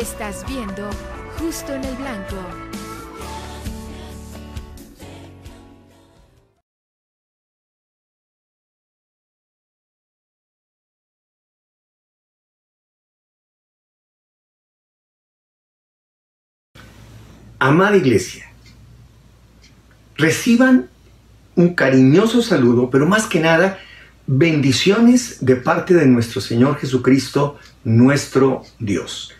Estás viendo Justo en el Blanco. Amada iglesia, reciban un cariñoso saludo, pero más que nada, bendiciones de parte de nuestro Señor Jesucristo, nuestro Dios.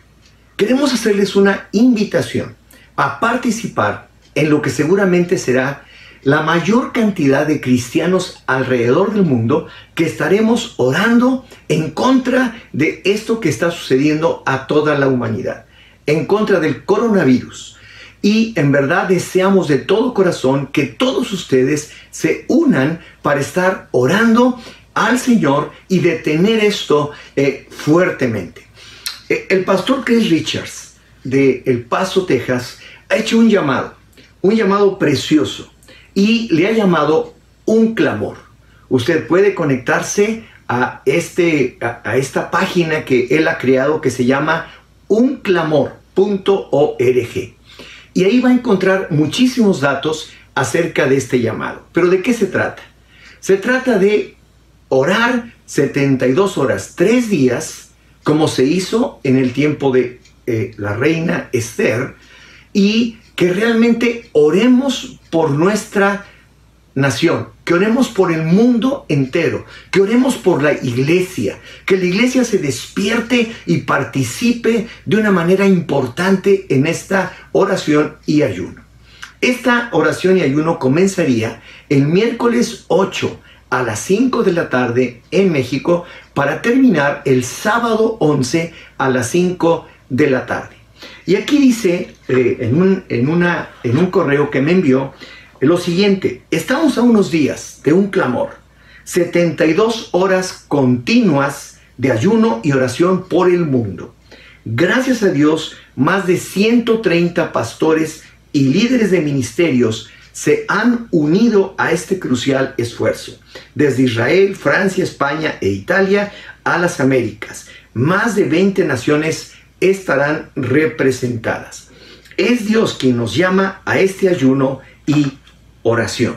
Queremos hacerles una invitación a participar en lo que seguramente será la mayor cantidad de cristianos alrededor del mundo que estaremos orando en contra de esto que está sucediendo a toda la humanidad, en contra del coronavirus y en verdad deseamos de todo corazón que todos ustedes se unan para estar orando al Señor y detener esto eh, fuertemente. El pastor Chris Richards de El Paso, Texas, ha hecho un llamado, un llamado precioso y le ha llamado un clamor. Usted puede conectarse a, este, a esta página que él ha creado que se llama unclamor.org y ahí va a encontrar muchísimos datos acerca de este llamado. Pero ¿de qué se trata? Se trata de orar 72 horas, 3 días, como se hizo en el tiempo de eh, la reina Esther, y que realmente oremos por nuestra nación, que oremos por el mundo entero, que oremos por la iglesia, que la iglesia se despierte y participe de una manera importante en esta oración y ayuno. Esta oración y ayuno comenzaría el miércoles 8 a las 5 de la tarde en México para terminar el sábado 11 a las 5 de la tarde. Y aquí dice eh, en, un, en, una, en un correo que me envió, lo siguiente, estamos a unos días de un clamor, 72 horas continuas de ayuno y oración por el mundo. Gracias a Dios, más de 130 pastores y líderes de ministerios se han unido a este crucial esfuerzo, desde Israel, Francia, España e Italia a las Américas. Más de 20 naciones estarán representadas. Es Dios quien nos llama a este ayuno y oración.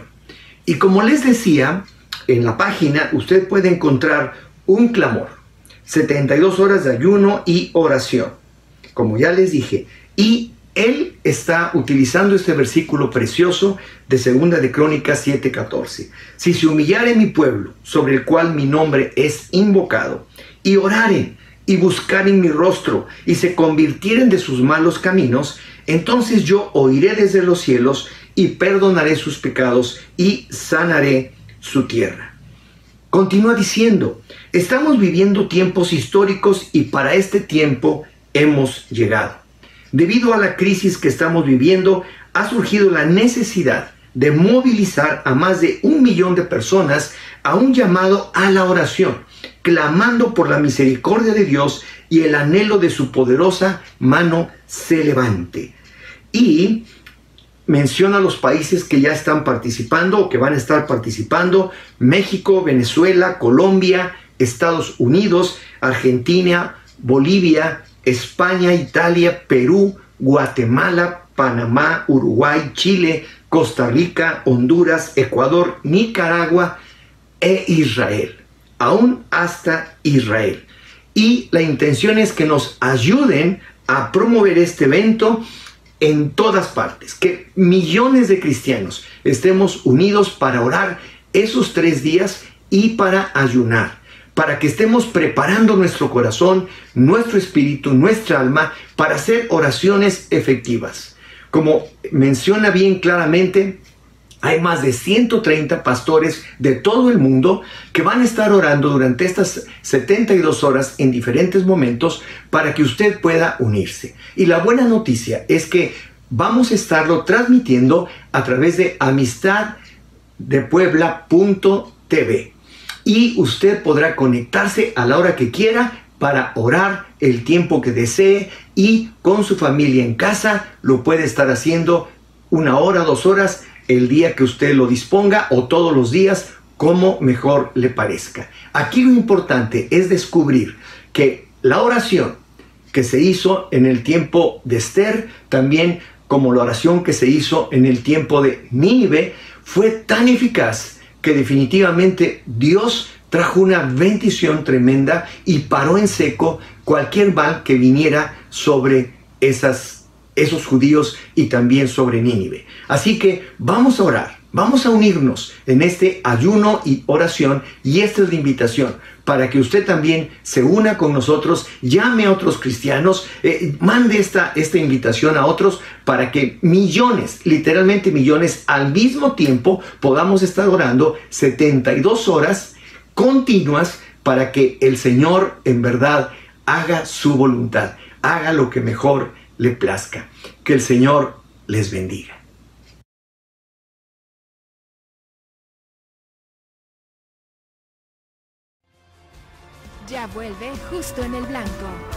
Y como les decía, en la página usted puede encontrar un clamor, 72 horas de ayuno y oración, como ya les dije. Y él está utilizando este versículo precioso de Segunda de Crónicas 7:14. Si se humillare mi pueblo, sobre el cual mi nombre es invocado, y oraren y buscaren mi rostro, y se convirtieren de sus malos caminos, entonces yo oiré desde los cielos y perdonaré sus pecados y sanaré su tierra. Continúa diciendo, estamos viviendo tiempos históricos y para este tiempo hemos llegado. Debido a la crisis que estamos viviendo, ha surgido la necesidad de movilizar a más de un millón de personas a un llamado a la oración, clamando por la misericordia de Dios y el anhelo de su poderosa mano se levante. Y menciona los países que ya están participando o que van a estar participando, México, Venezuela, Colombia, Estados Unidos, Argentina, Bolivia, España, Italia, Perú, Guatemala, Panamá, Uruguay, Chile, Costa Rica, Honduras, Ecuador, Nicaragua e Israel, aún hasta Israel. Y la intención es que nos ayuden a promover este evento en todas partes, que millones de cristianos estemos unidos para orar esos tres días y para ayunar, para que estemos preparando nuestro corazón, nuestro espíritu, nuestra alma para hacer oraciones efectivas. Como menciona bien claramente hay más de 130 pastores de todo el mundo que van a estar orando durante estas 72 horas en diferentes momentos para que usted pueda unirse. Y la buena noticia es que vamos a estarlo transmitiendo a través de amistaddepuebla.tv. Y usted podrá conectarse a la hora que quiera para orar el tiempo que desee y con su familia en casa lo puede estar haciendo una hora, dos horas el día que usted lo disponga o todos los días como mejor le parezca. Aquí lo importante es descubrir que la oración que se hizo en el tiempo de Esther, también como la oración que se hizo en el tiempo de Nínive, fue tan eficaz que definitivamente Dios trajo una bendición tremenda y paró en seco cualquier mal que viniera sobre esas, esos judíos y también sobre Nínive. Así que vamos a orar, vamos a unirnos en este ayuno y oración y esta es la invitación para que usted también se una con nosotros, llame a otros cristianos, eh, mande esta, esta invitación a otros para que millones, literalmente millones, al mismo tiempo podamos estar orando 72 horas continuas para que el Señor en verdad haga su voluntad, haga lo que mejor le plazca. Que el Señor les bendiga. Ya vuelve justo en el blanco.